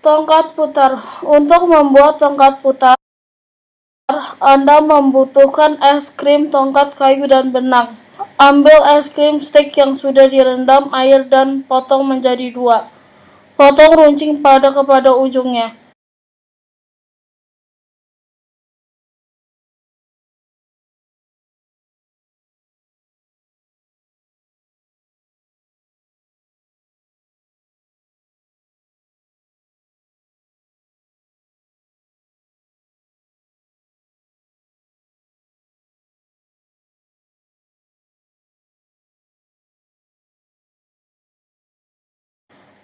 Tongkat putar. Untuk membuat tongkat putar, Anda membutuhkan es krim, tongkat kayu, dan benang. Ambil es krim stick yang sudah direndam air dan potong menjadi dua. Potong runcing pada kepada ujungnya.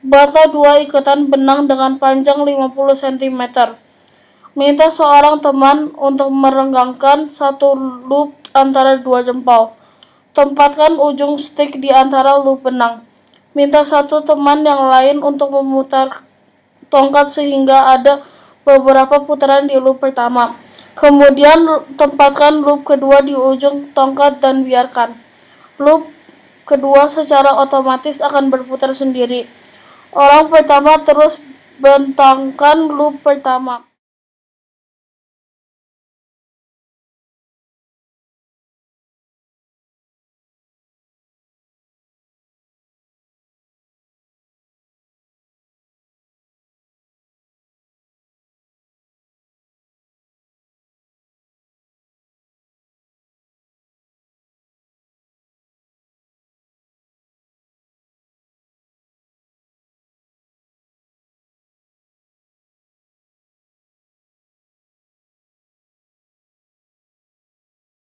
Buatlah dua ikatan benang dengan panjang 50 cm. Minta seorang teman untuk merenggangkan satu loop antara dua jempol. Tempatkan ujung stick di antara loop benang. Minta satu teman yang lain untuk memutar tongkat sehingga ada beberapa putaran di loop pertama. Kemudian tempatkan loop kedua di ujung tongkat dan biarkan. Loop kedua secara otomatis akan berputar sendiri. Orang pertama terus bentangkan loop pertama.